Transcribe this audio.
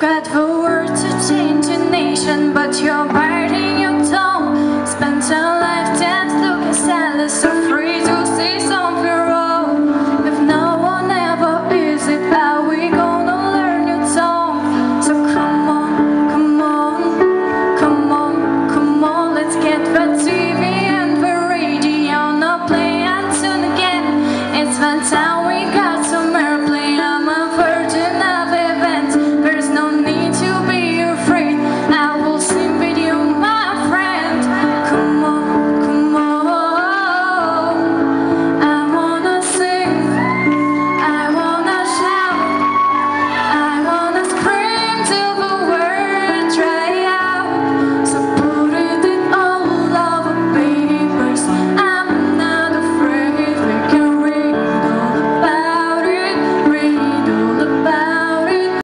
got the words to change a nation, but you're biting your tongue. Spent a lifetime looking sadly, so free to see something wrong. If no one ever is it, how we gonna learn your tongue? So come on, come on, come on, come on, let's get the TV and the radio. No play and tune again. It's the time we got.